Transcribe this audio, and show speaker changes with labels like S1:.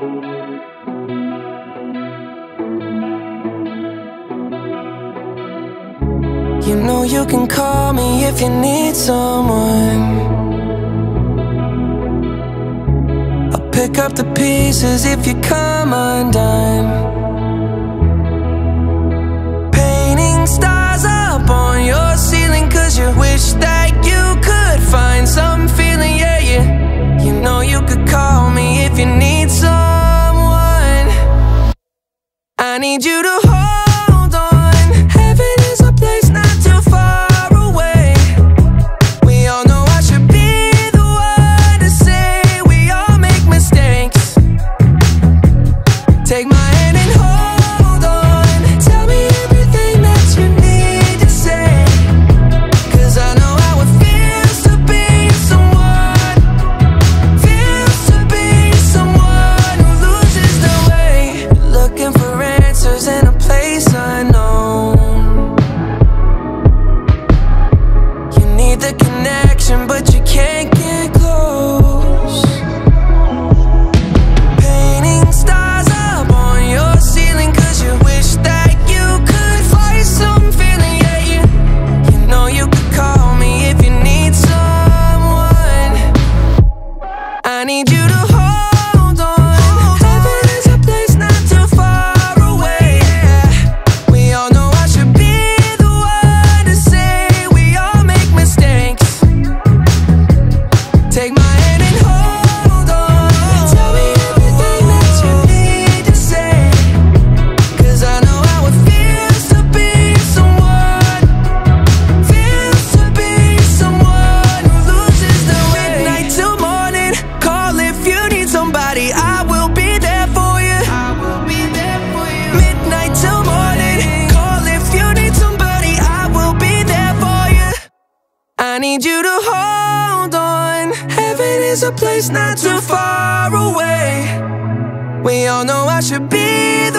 S1: You know you can call me if you need someone. I'll pick up the pieces if you come undone. need you to hold on. Heaven is a place not too far away. We all know I should be the one to say We all make mistakes. Take my hand and hold the connection, but you can't need you to hold on. Heaven is a place not too far away. We all know I should be